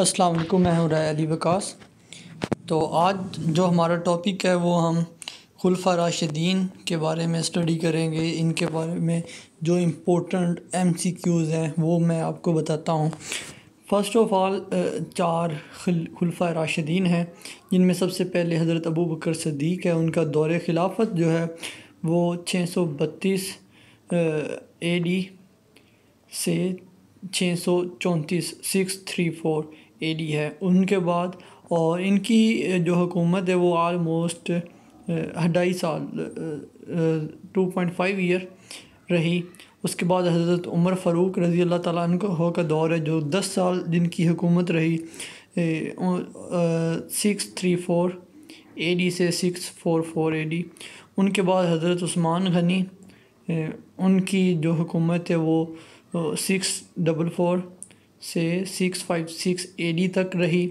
अस्सलाम वालेकुम, मैं हूँ अली वकास। तो आज जो हमारा टॉपिक है, वो हम खुलफा राशिदीन के बारे में स्टडी करेंगे। इनके बारे में जो इम्पोर्टेंट एम सी क्यूज़ हैं, वो मैं आपको बताता हूँ। फ़र्स्ट ऑफ़ ऑल चार खुलफा राशिदीन हैं, जिनमें सबसे पहले हज़रत अबू बकर सदीक है। उनका दौर खिलाफत जो है, वो छः सौ बत्तीस ए डी से छः सौ चौंतीस six three four A D है। उनके बाद, और इनकी जो हुकूमत है वो आलमोस्ट ढाई साल टू पॉइंट फाइव ईयर रही। उसके बाद हज़रत उमर फ़ारूक रज़ी अल्लाह ताला हो का दौर है, जो दस साल जिनकी हुकूमत रही। Six three four A D से six four four A D उनके बाद हज़रत उस्मान गनी उनकी जो हुकूमत है वो सिक्स डबल फोर से six five six A D तक रही।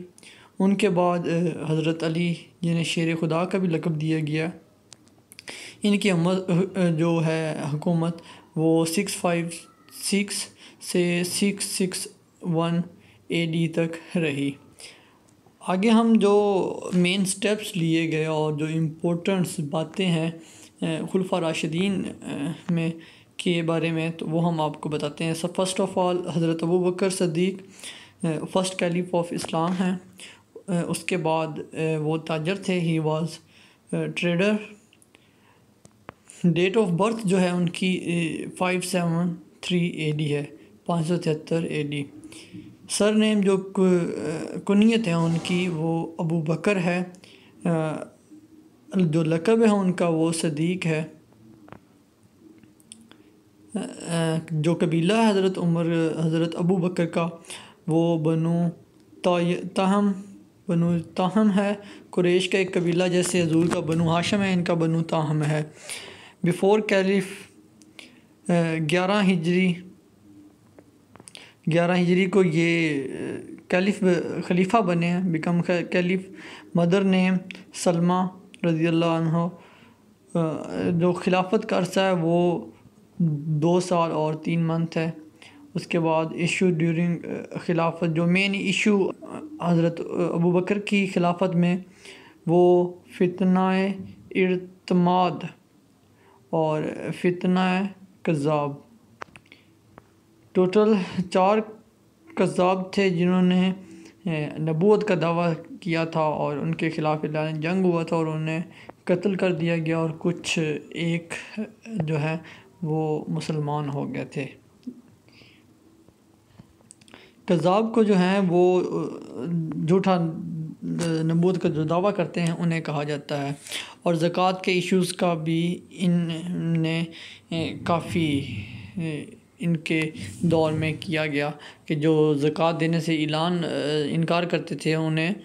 उनके बाद हज़रत अली, जिन्हें शेर खुदा का भी लकब दिया गया, इनकी अमल जो है हुकूमत, वो सिक्स फाइव सिक्स से six six one A D तक रही। आगे हम जो मेन स्टेप्स लिए गए और जो इम्पोर्टेंट्स बातें हैं खुलफा राशिदीन में के बारे में तो वो हम आपको बताते हैं। सब फ़र्स्ट ऑफ़ ऑल हज़रत Abu Bakr Siddiq first caliph of Islam हैं। उसके बाद वो ताजर थे। He was trader date of birth जो है उनकी five seven three A D है। पाँच सौ तिहत्तर ए डी सर नेम जो कुनीत है उनकी, वो अबू बकर है। जो लकब है उनका, वो सदीक है। जो कबीला है हज़रत उमर, हज़रत अबू बकर का, वो बनु ताहम बनु ताहम है। कुरेश का एक कबीला जैसे हजूर का बनु हाशम है, इनका बनु ताहम है। बिफ़ोर कैलिफ ग्यारह हिजरी ग्यारह हिजरी को ये कैलिफ खलीफा बने हैं। Become caliph mother name Salma रज़ी अल्लाह जो खिलाफत का अरसा है, वो दो साल और तीन मंथ है। उसके बाद इशू ड्यूरिंग खिलाफत, जो मेन इशू हज़रत अबू बकर की खिलाफत में, वो फितना इरतमाद और फितना कज़ाब। टोटल चार कज़ाब थे जिन्होंने नबूत का दावा किया था और उनके ख़िलाफ़ जंग हुआ था और उन्हें कत्ल कर दिया गया और कुछ एक, जो है वो मुसलमान हो गए थे। कज़ाब को जो है वो झूठा नबूत का जो दावा करते हैं, उन्हें कहा जाता है। और ज़क़़त के इश्यूज़ का भी इनने काफ़ी इनके दौर में किया गया कि जो ज़क़़त देने से ऐलान इनकार करते थे, उन्हें,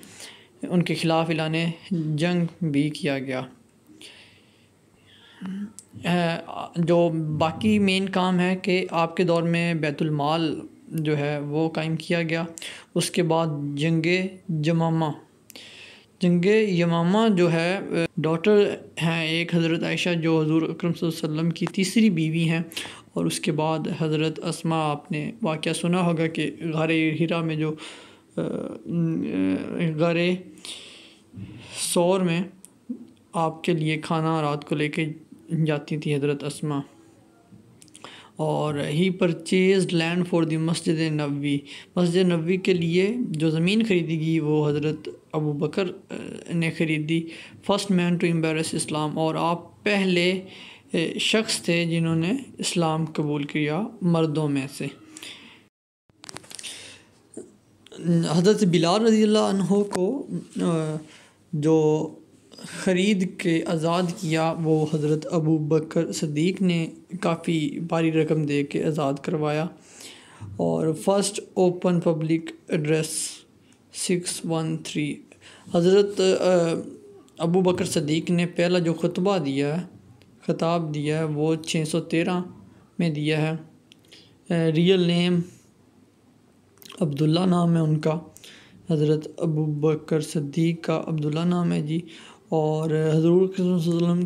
उनके ख़िलाफ़ ऐलान, जंग भी किया गया। जो बाकी मेन काम है कि आपके दौर में बैतुलमाल जो है वो कायम किया गया। उसके बाद जंग जमामा। जंग यमामा जो है डॉटर हैं एक हज़रत आयशा जो हजूर अकरम वसल्लम की तीसरी बीवी हैं। और उसके बाद हज़रत असमा, आपने वाक़ सुना होगा कि गार हीरा में जो गार सौर में आपके लिए खाना रात को लेके जाती थी हज़रत असमा। और he purchase land for the मस्जिद नबी मस्जिद नबी के लिए जो ज़मीन ख़रीदी गई, वो हज़रत अबू बकर ने ख़रीदी। First man to embrace Islam और आप पहले शख्स थे जिन्होंने इस्लाम कबूल किया मर्दों में से। हज़रत बिलाल रज़ी को जो ख़रीद के आज़ाद किया, वो हज़रत अबू बकर सदीक ने काफ़ी भारी रकम दे के आज़ाद करवाया। और first open public address six one three हज़रत अबू बकर सदीक ने पहला जो खुतबा दिया है, ख़ताब दिया है, वो छः सौ तेरह में दिया है। रियल नेम अब्दुल्ला नाम है उनका। हज़रत अबू बकर सदीक का अब्दुल्ला नाम है जी। और हजूर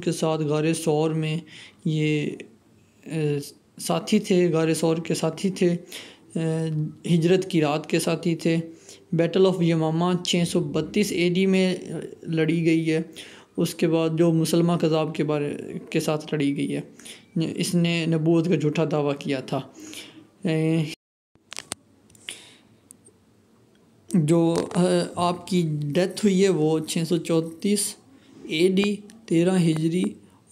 के साथ गार सौर में ये साथी थे, गार सौर के साथी थे हिजरत की रात के साथी थे। बैटल ऑफ़ यमामा छः सौ बत्तीस ए डी में लड़ी गई है। उसके बाद जो मुसलमान कज़ाब के बारे, के साथ लड़ी गई है। इसने नबूत का झूठा दावा किया था। जो आपकी डेथ हुई है वो छः सौ चौंतीस ए डी तेरह हिजरी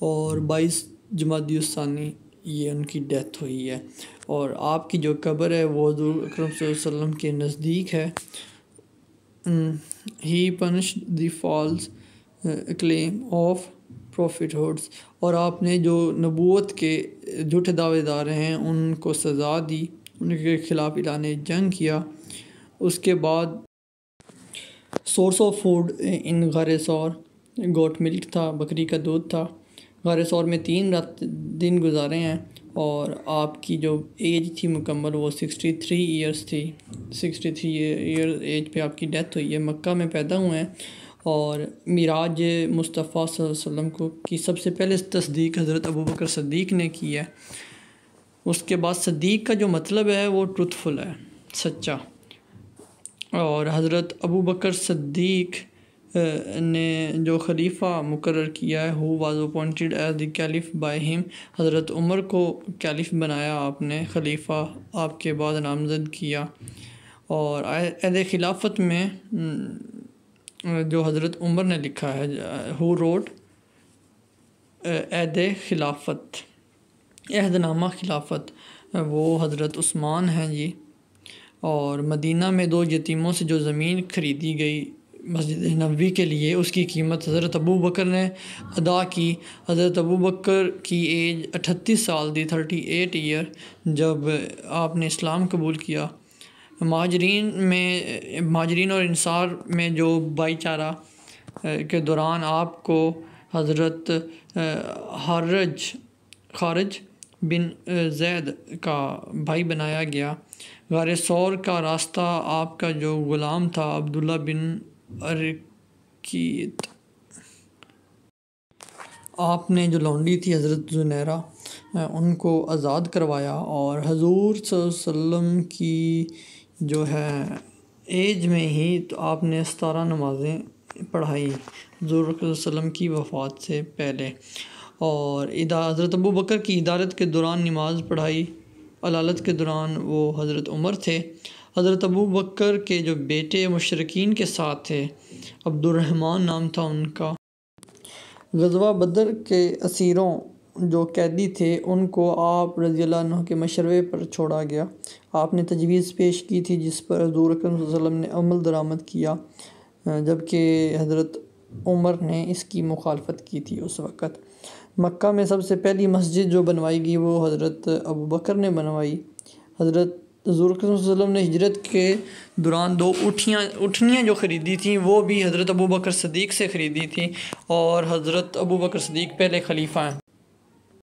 और बाईस जमादियुस्सानी ये उनकी डेथ हुई है। और आपकी जो कब्र है, वो अकरम वसल्लम के नज़दीक है। He punish the false claim of prophethoods और आपने जो नबूत के झूठे दावेदार हैं, उनको सज़ा दी, उनके ख़िलाफ़ ऐलान जंग किया। उसके बाद सोर्स ऑफ़ फ़ूड इन गार सौर गोट मिल्क था, बकरी का दूध था। गार सौर में तीन रात दिन गुजारे हैं और आपकी जो एज थी मुकम्मल, वो सिक्सटी थ्री ईयर्स थी। सिक्सटी थ्री ईयर एज पे आपकी डेथ हुई है। मक्का में पैदा हुए हैं और मिराज मुस्तफ़ा वसल्लम को की सबसे पहले तस्दीक हज़रत अबू बकर सद्दीक ने की है। उसके बाद सदीक का जो मतलब है, वो ट्रुथफुल है, सच्चा। और हज़रत अबू बकर सद्दीक ने जो खलीफ़ा मुकर किया है who was appointed as the caliph by him हज़रत उमर को कैलिफ बनाया आपने, खलीफ़ा आपके बाद नामजद किया। और अहद खिलाफत में जो हज़रत उमर ने लिखा है हु रोड अहद खिलाफत अहदनामा खिलाफत, वो हज़रत उस्मान हैं जी। और मदीना में दो यतीमों से जो ज़मीन ख़रीदी गई मस्जिद नबी के लिए उसकी कीमत हज़रत अबू बकर ने अदा की। हज़रत अबू बकर की एज अठतीस साल थी थर्टी एट ईयर जब आपने इस्लाम कबूल किया। माजरीन में, माजरीन और इंसार में जो भाईचारा के दौरान आपको हज़रत हारज, खारज बिन जैद का भाई बनाया गया। गार सौर का रास्ता आपका जो ग़ुलाम था, अब्दुल्ला बिन अरकीत। आपने जो लौंडी थी हज़रत जुनैरा उनको आज़ाद करवाया और हजूर सल्लम की जो है एज में ही तो आपने सतारह नमाज़ें पढ़ाई, हजूर की वफ़ात से पहले। और इदा, हज़रत अबू बकर की इदारत के दौरान नमाज़ पढ़ाई, अलालत के दौरान वो हज़रत उमर थे। हज़रत अबू बकर के जो बेटे मशरकिन के साथ थे अब्दुलरहमान नाम था उनका। गजवा बदर के असीरों जो कैदी थे, उनको आप रज़ी के मशरवे पर छोड़ा गया। आपने तजवीज़ पेश की थी, जिस पर हजूर अकरम ने अमल दरामद किया, जबकि हज़रत उमर ने इसकी मुखालफत की थी उस वक़्त। मक्का में सबसे पहली मस्जिद जो बनवाई गई, वो हज़रत अबू बकर ने बनवाई। हज़रत हजूर ने हिजरत के दौरान दो उठियाँ, उठनियाँ जो ख़रीदी थी, वो भी हज़रत अबू बकर सदीक़ से ख़रीदी थी और हज़रत अबू बकर सदीक़ पहले खलीफा हैं।